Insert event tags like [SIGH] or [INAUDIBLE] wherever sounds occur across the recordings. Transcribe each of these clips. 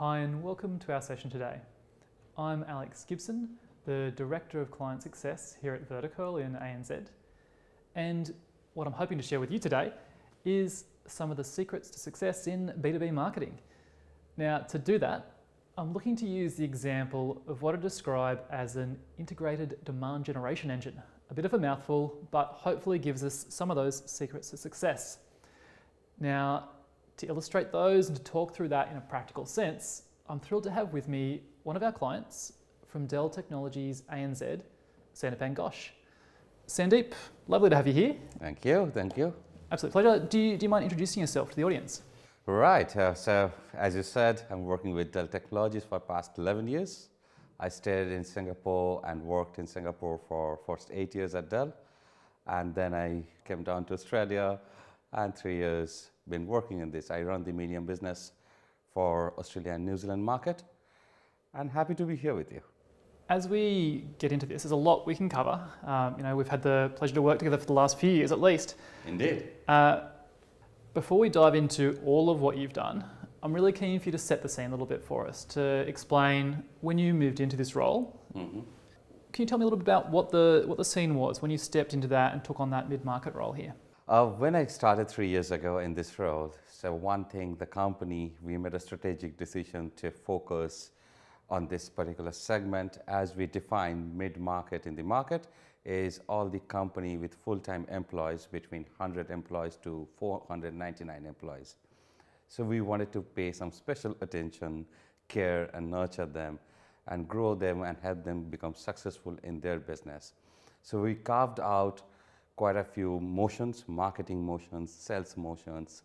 Hi, and welcome to our session today. I'm Alex Gibson, the Director of Client Success here at Verticurl in ANZ. And what I'm hoping to share with you today is some of the secrets to success in B2B marketing. Now, to do that, I'm looking to use the example of what I describe as an integrated demand generation engine. A bit of a mouthful, but hopefully gives us some of those secrets to success. Now, to illustrate those and to talk through that in a practical sense, I'm thrilled to have with me one of our clients from Dell Technologies ANZ, Sandeep Ghosh. Sandeep, lovely to have you here. Thank you, thank you. Absolute pleasure. Do you, do you mind introducing yourself to the audience? Right, uh, so as you said, I'm working with Dell Technologies for past 11 years. I stayed in Singapore and worked in Singapore for first eight years at Dell. And then I came down to Australia and three years been working in this. I run the medium business for Australia and New Zealand market and happy to be here with you. As we get into this, there's a lot we can cover. Um, you know, we've had the pleasure to work together for the last few years at least. Indeed. Uh, before we dive into all of what you've done, I'm really keen for you to set the scene a little bit for us to explain when you moved into this role. Mm-hmm. Can you tell me a little bit about what the what the scene was when you stepped into that and took on that mid-market role here? Uh, when I started three years ago in this role, so one thing, the company, we made a strategic decision to focus on this particular segment as we define mid-market in the market is all the company with full-time employees between 100 employees to 499 employees. So we wanted to pay some special attention, care and nurture them and grow them and help them become successful in their business. So we carved out quite a few motions, marketing motions, sales motions,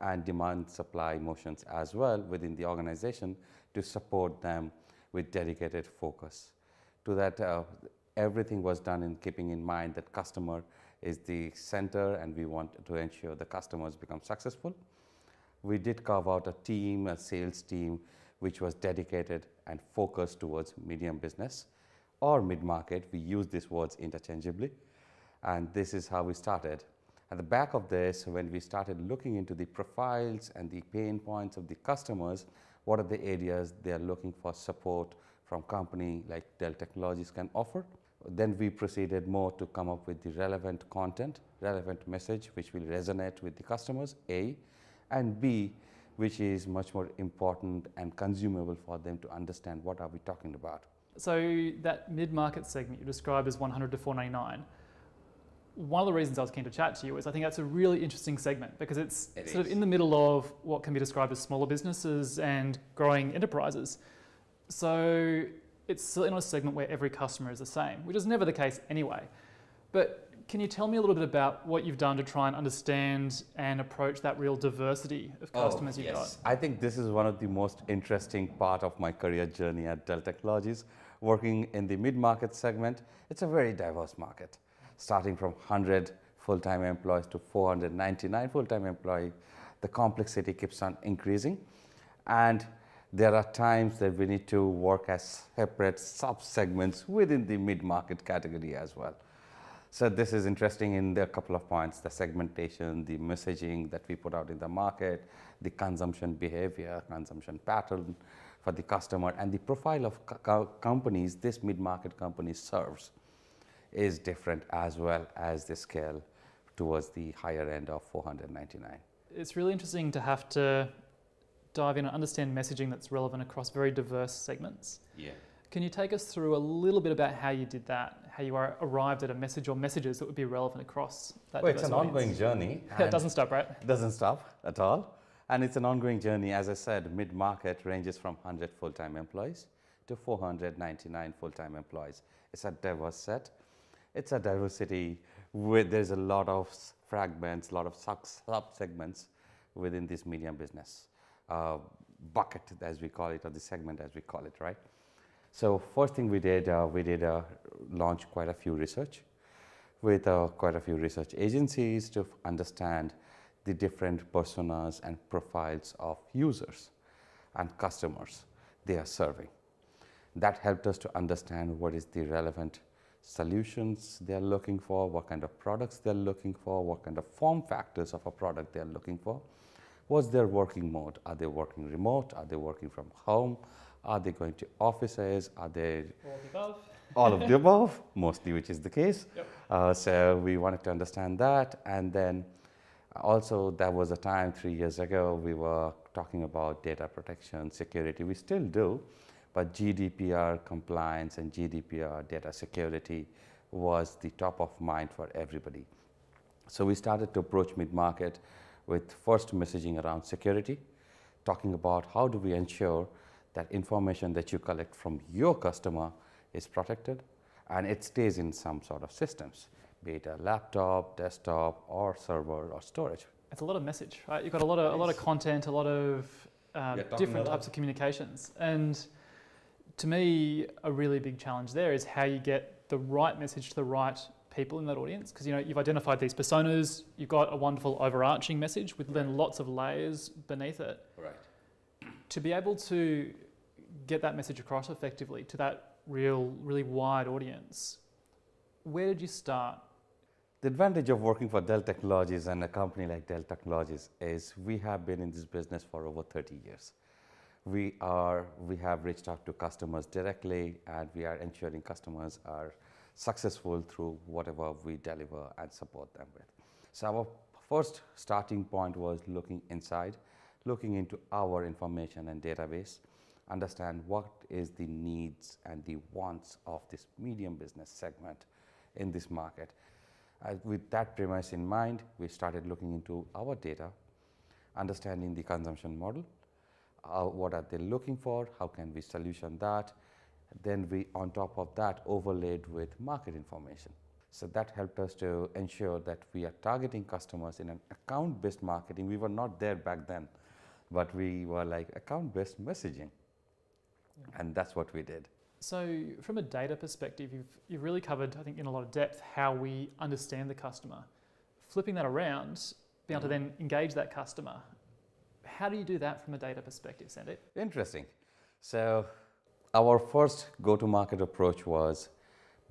and demand supply motions as well within the organization to support them with dedicated focus. To that, uh, everything was done in keeping in mind that customer is the center and we want to ensure the customers become successful. We did carve out a team, a sales team, which was dedicated and focused towards medium business or mid-market. We use these words interchangeably. And this is how we started. At the back of this, when we started looking into the profiles and the pain points of the customers, what are the areas they are looking for support from company like Dell Technologies can offer. Then we proceeded more to come up with the relevant content, relevant message which will resonate with the customers, A, and B, which is much more important and consumable for them to understand what are we talking about. So that mid-market segment you describe as 100 to 499, one of the reasons I was keen to chat to you is I think that's a really interesting segment because it's it sort is. of in the middle of what can be described as smaller businesses and growing enterprises. So it's certainly not a segment where every customer is the same, which is never the case anyway. But can you tell me a little bit about what you've done to try and understand and approach that real diversity of oh, customers oh, you've yes. got? I think this is one of the most interesting part of my career journey at Dell Technologies. Working in the mid-market segment, it's a very diverse market starting from 100 full-time employees to 499 full-time employees, the complexity keeps on increasing. And there are times that we need to work as separate sub-segments within the mid-market category as well. So this is interesting in the couple of points, the segmentation, the messaging that we put out in the market, the consumption behavior, consumption pattern for the customer, and the profile of co companies this mid-market company serves is different as well as the scale towards the higher end of 499. It's really interesting to have to dive in and understand messaging that's relevant across very diverse segments. Yeah. Can you take us through a little bit about how you did that, how you are arrived at a message or messages that would be relevant across that? Well, it's an audience? ongoing journey. [LAUGHS] it doesn't stop, right? It doesn't stop at all. And it's an ongoing journey. As I said, mid-market ranges from 100 full-time employees to 499 full-time employees. It's a diverse set it's a diversity where there's a lot of fragments, a lot of sub-segments within this medium business uh, bucket, as we call it, or the segment, as we call it, right? So first thing we did, uh, we did uh, launch quite a few research with uh, quite a few research agencies to understand the different personas and profiles of users and customers they are serving. That helped us to understand what is the relevant solutions they are looking for, what kind of products they are looking for, what kind of form factors of a product they are looking for. What's their working mode? Are they working remote? Are they working from home? Are they going to offices? Are they All of the above. all of the above, [LAUGHS] mostly, which is the case. Yep. Uh, so we wanted to understand that. And then also, there was a time three years ago we were talking about data protection, security. We still do, but GDPR compliance and GDPR data security was the top of mind for everybody. So we started to approach mid-market with first messaging around security, talking about how do we ensure that information that you collect from your customer is protected and it stays in some sort of systems, be it a laptop, desktop, or server or storage. It's a lot of message, right? You've got a lot of a lot of content, a lot of uh, Yeah, different types of communications, and to me, a really big challenge there is how you get the right message to the right people in that audience. Because you know you've identified these personas, you've got a wonderful overarching message with then lots of layers beneath it. Right. To be able to get that message across effectively to that real, really wide audience, where did you start? The advantage of working for Dell Technologies and a company like Dell Technologies is we have been in this business for over 30 years. We are we have reached out to customers directly and we are ensuring customers are successful through whatever we deliver and support them with. So our first starting point was looking inside, looking into our information and database, understand what is the needs and the wants of this medium business segment in this market. Uh, with that premise in mind, we started looking into our data, understanding the consumption model, uh, what are they looking for, how can we solution that. Then we, on top of that, overlaid with market information. So that helped us to ensure that we are targeting customers in an account-based marketing. We were not there back then, but we were like account-based messaging, and that's what we did. So, from a data perspective, you've, you've really covered, I think, in a lot of depth how we understand the customer. Flipping that around, being able to then engage that customer. How do you do that from a data perspective, Sandeep? Interesting. So, our first go to market approach was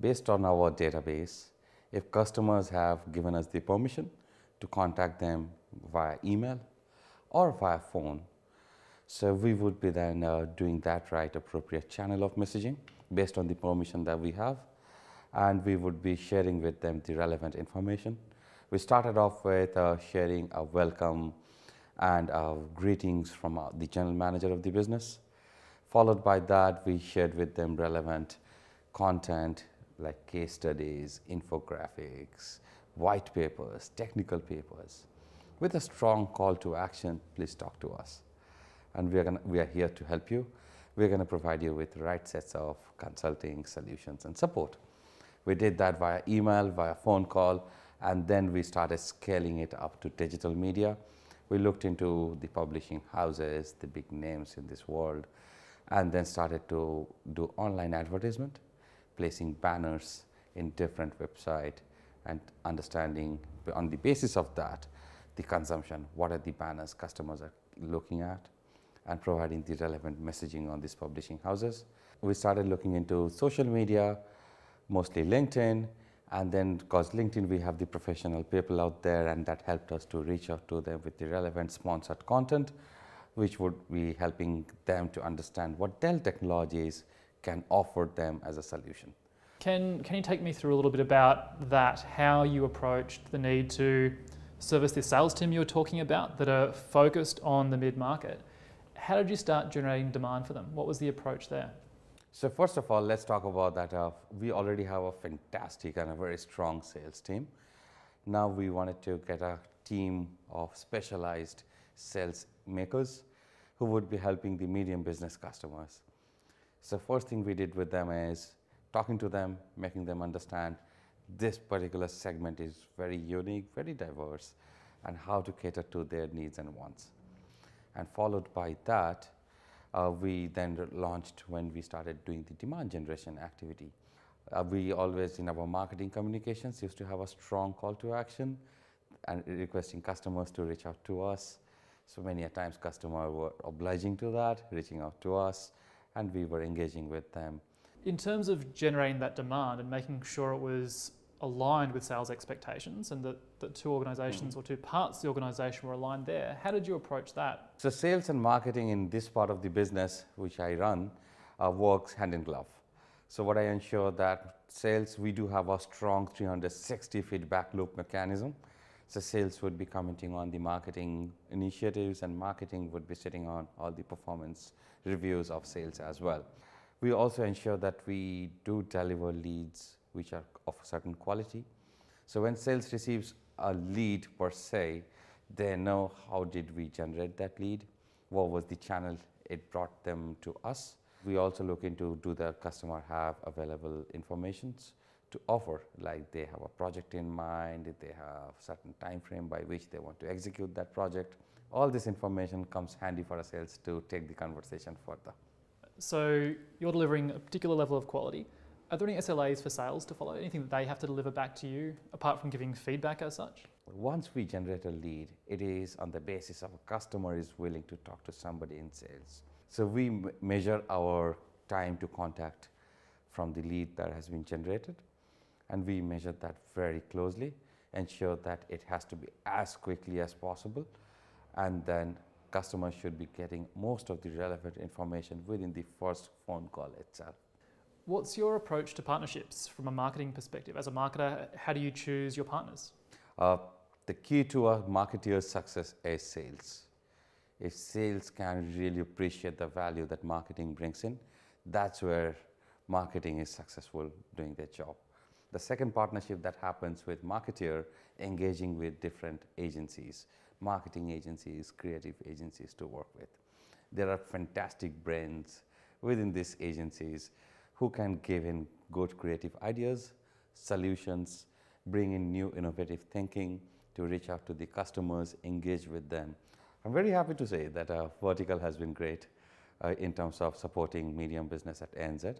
based on our database. If customers have given us the permission to contact them via email or via phone, so we would be then uh, doing that right appropriate channel of messaging based on the permission that we have, and we would be sharing with them the relevant information. We started off with uh, sharing a welcome and greetings from uh, the general manager of the business. Followed by that, we shared with them relevant content like case studies, infographics, white papers, technical papers, with a strong call to action. Please talk to us, and we are gonna, we are here to help you. We are going to provide you with the right sets of consulting solutions and support. We did that via email, via phone call, and then we started scaling it up to digital media. We looked into the publishing houses, the big names in this world, and then started to do online advertisement, placing banners in different website and understanding on the basis of that the consumption, what are the banners customers are looking at, and providing the relevant messaging on these publishing houses. We started looking into social media, mostly LinkedIn, and then because LinkedIn we have the professional people out there and that helped us to reach out to them with the relevant sponsored content which would be helping them to understand what Dell Technologies can offer them as a solution. Can, can you take me through a little bit about that, how you approached the need to service this sales team you were talking about that are focused on the mid market? How did you start generating demand for them? What was the approach there? So first of all, let's talk about that. Uh, we already have a fantastic and a very strong sales team. Now we wanted to get a team of specialized sales makers who would be helping the medium business customers. So first thing we did with them is talking to them, making them understand this particular segment is very unique, very diverse, and how to cater to their needs and wants. And followed by that, uh, we then launched when we started doing the demand generation activity. Uh, we always, in our marketing communications, used to have a strong call to action and requesting customers to reach out to us. So many a times, customers were obliging to that, reaching out to us, and we were engaging with them. In terms of generating that demand and making sure it was aligned with sales expectations and that the two organizations or two parts of the organization were aligned there. How did you approach that? So sales and marketing in this part of the business, which I run, uh, works hand in glove. So what I ensure that sales, we do have a strong 360 feedback loop mechanism. So sales would be commenting on the marketing initiatives and marketing would be sitting on all the performance reviews of sales as well. We also ensure that we do deliver leads which are of a certain quality. So when sales receives a lead per se, they know how did we generate that lead, what was the channel it brought them to us. We also look into do the customer have available informations to offer, like they have a project in mind, they have certain time frame by which they want to execute that project. All this information comes handy for a sales to take the conversation further. So you're delivering a particular level of quality. Are there any SLAs for sales to follow? Anything that they have to deliver back to you apart from giving feedback as such? Once we generate a lead, it is on the basis of a customer is willing to talk to somebody in sales. So we measure our time to contact from the lead that has been generated and we measure that very closely, ensure that it has to be as quickly as possible and then customers should be getting most of the relevant information within the first phone call itself. What's your approach to partnerships from a marketing perspective? As a marketer, how do you choose your partners? Uh, the key to a marketeer's success is sales. If sales can really appreciate the value that marketing brings in, that's where marketing is successful doing their job. The second partnership that happens with marketeer engaging with different agencies, marketing agencies, creative agencies to work with. There are fantastic brands within these agencies who can give in good creative ideas, solutions, bring in new innovative thinking to reach out to the customers, engage with them. I'm very happy to say that our Verticurl has been great uh, in terms of supporting medium business at ANZ.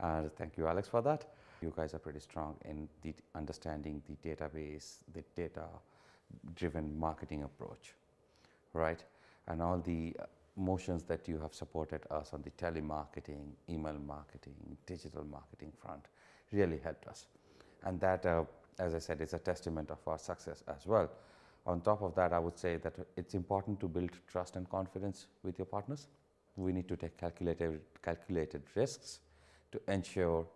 Uh, thank you, Alex, for that. You guys are pretty strong in the understanding the database, the data-driven marketing approach, right? And all the motions that you have supported us on the telemarketing, email marketing, digital marketing front really helped us. And that, uh, as I said, is a testament of our success as well. On top of that, I would say that it's important to build trust and confidence with your partners. We need to take calculated, calculated risks to ensure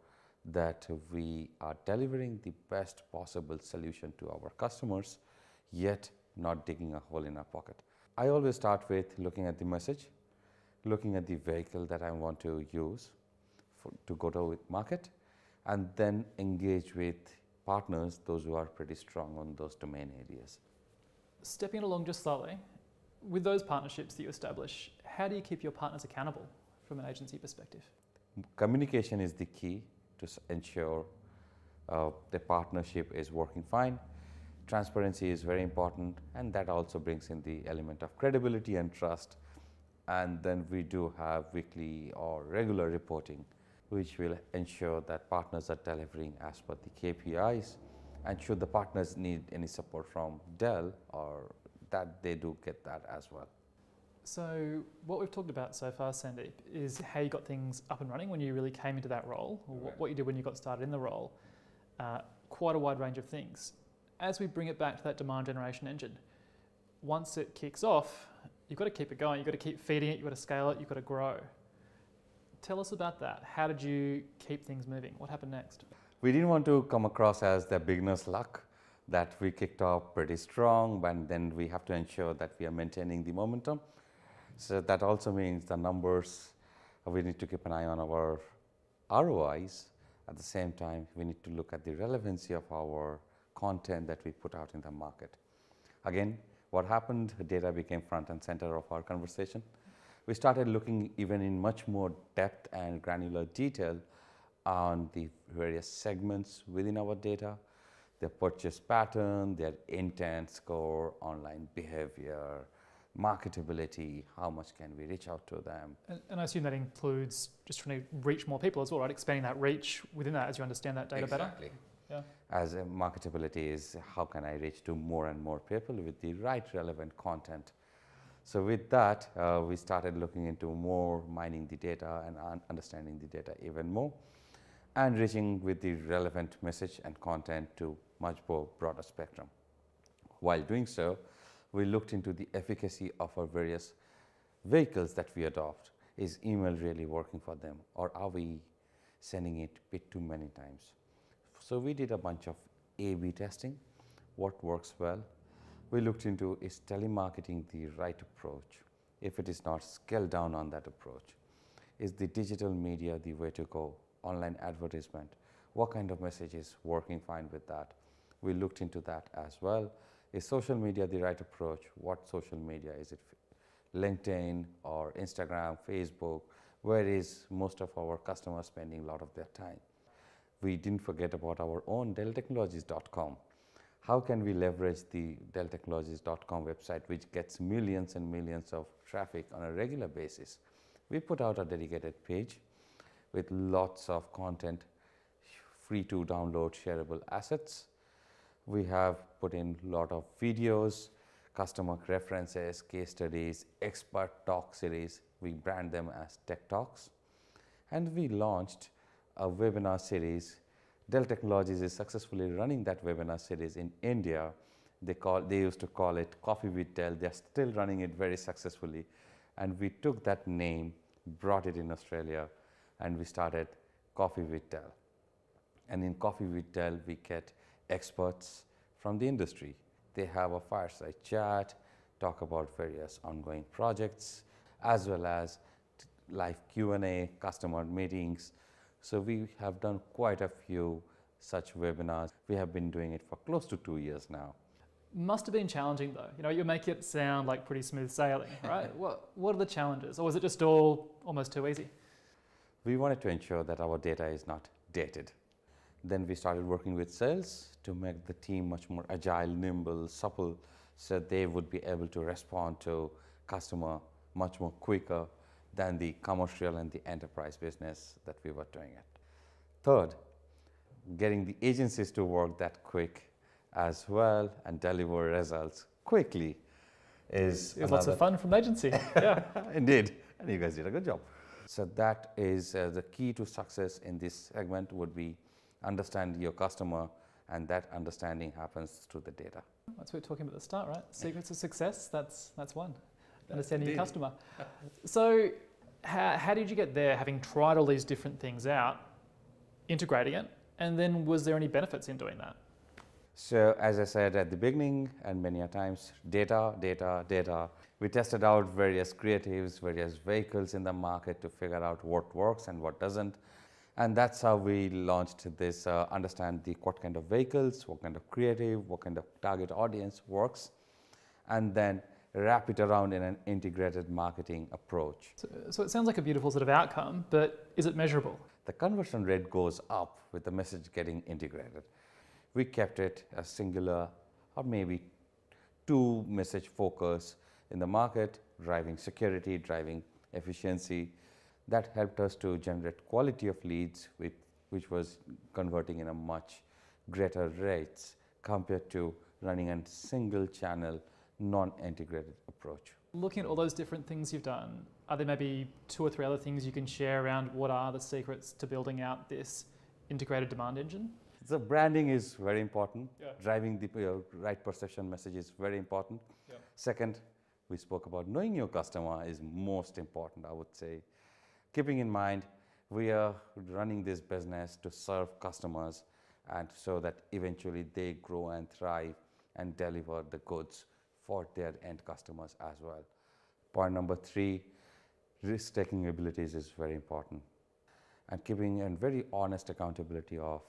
that we are delivering the best possible solution to our customers, yet not digging a hole in our pocket. I always start with looking at the message, looking at the vehicle that I want to use for, to go to market, and then engage with partners, those who are pretty strong on those domain areas. Stepping along just slightly, with those partnerships that you establish, how do you keep your partners accountable from an agency perspective? Communication is the key to ensure uh, the partnership is working fine transparency is very important and that also brings in the element of credibility and trust and then we do have weekly or regular reporting which will ensure that partners are delivering as per the KPIs and should the partners need any support from Dell or that they do get that as well. So what we've talked about so far, Sandeep, is how you got things up and running when you really came into that role, or right. what you did when you got started in the role. Uh, quite a wide range of things as we bring it back to that demand generation engine, once it kicks off, you've got to keep it going. You've got to keep feeding it. You've got to scale it. You've got to grow. Tell us about that. How did you keep things moving? What happened next? We didn't want to come across as the beginner's luck that we kicked off pretty strong, and then we have to ensure that we are maintaining the momentum. So that also means the numbers, we need to keep an eye on our ROIs. At the same time, we need to look at the relevancy of our content that we put out in the market. Again, what happened, data became front and center of our conversation. We started looking even in much more depth and granular detail on the various segments within our data, their purchase pattern, their intent score, online behavior, marketability, how much can we reach out to them. And, and, I assume that includes just trying to reach more people as well, right? Expanding that reach within that as you understand that data better. exactly. better. Yeah. As a marketability is how can I reach to more and more people with the right relevant content. So with that, uh, we started looking into more mining the data and un understanding the data even more. and reaching with the relevant message and content to much more broader spectrum. While doing so, we looked into the efficacy of our various vehicles that we adopt. Is email really working for them or are we sending it bit too many times? So we did a bunch of A-B testing, what works well. We looked into is telemarketing the right approach? If it is not, scale down on that approach. Is the digital media the way to go? Online advertisement, what kind of message is working fine with that? We looked into that as well. Is social media the right approach? What social media is it? LinkedIn or Instagram, Facebook, where is most of our customers spending a lot of their time? We didn't forget about our own DellTechnologies.com. How can we leverage the DellTechnologies.com website, which gets millions and millions of traffic on a regular basis? We put out a dedicated page with lots of content, free to download shareable assets. We have put in a lot of videos, customer references, case studies, expert talk series. We brand them as Tech Talks. And we launched a webinar series. Dell Technologies is successfully running that webinar series in India. They, call, they used to call it Coffee with Dell. They're still running it very successfully. And we took that name, brought it in Australia, and we started Coffee with Dell. And in Coffee with Dell, we get experts from the industry. They have a fireside chat, talk about various ongoing projects, as well as live Q&A, customer meetings. So we have done quite a few such webinars. We have been doing it for close to two years now. Must have been challenging though. You know, you make it sound like pretty smooth sailing, [LAUGHS] right? what, what are the challenges? Or was it just all almost too easy? We wanted to ensure that our data is not dated. Then we started working with sales to make the team much more agile, nimble, supple, so they would be able to respond to customer much more quicker than the commercial and the enterprise business that we were doing it. Third, getting the agencies to work that quick as well and deliver results quickly is lots of fun from the agency. [LAUGHS] Yeah, indeed, and you guys did a good job. So that is uh, the key to success in this segment would be understand your customer and that understanding happens through the data. That's what we are talking about at the start, right? Secrets of success, that's, that's one. Understanding your customer. so how, how did you get there having tried all these different things out, integrating it, and then was there any benefits in doing that? So as I said at the beginning and many a times, data, data, data. We tested out various creatives, various vehicles in the market to figure out what works and what doesn't. And that's how we launched this, uh, understand the what kind of vehicles, what kind of creative, what kind of target audience works, and then wrap it around in an integrated marketing approach. So, so, it sounds like a beautiful sort of outcome, but is it measurable? The conversion rate goes up with the message getting integrated. We kept it a singular or maybe two message focus in the market, driving security, driving efficiency, that helped us to generate quality of leads with, which was converting in a much greater rates compared to running a single channel non-integrated approach. Looking at all those different things you've done, are there maybe two or three other things you can share around what are the secrets to building out this integrated demand engine? So branding is very important. Yeah. Driving the uh, right perception message is very important. Yeah. Second, we spoke about knowing your customer is most important, I would say keeping in mind we are running this business to serve customers and so that eventually they grow and thrive and deliver the goods for their end customers as well. Point number three, risk taking abilities is very important and keeping a very honest accountability of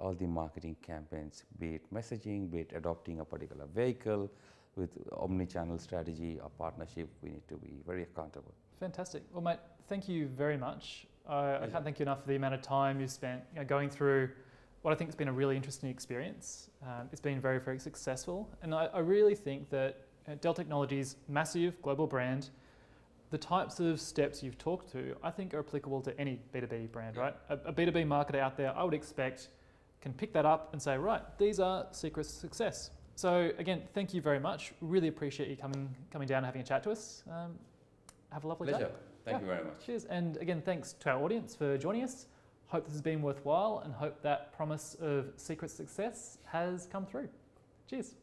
all the marketing campaigns, be it messaging, be it adopting a particular vehicle with omni-channel strategy or partnership, we need to be very accountable. Fantastic. Well, mate, thank you very much. Uh, I can't thank you enough for the amount of time you've spent you know, going through what I think has been a really interesting experience. Um, it's been very, very successful. And I, I really think that uh, Dell Technologies, massive global brand, the types of steps you've talked to, I think are applicable to any B2B brand, right? A, a B2B marketer out there, I would expect, can pick that up and say, right, these are secrets to success. So again, thank you very much. Really appreciate you coming coming down and having a chat to us. Um, have a lovely Pleasure. day. Thank yeah. you very much. Cheers. And again, thanks to our audience for joining us. Hope this has been worthwhile and hope that promise of secret success has come through. Cheers.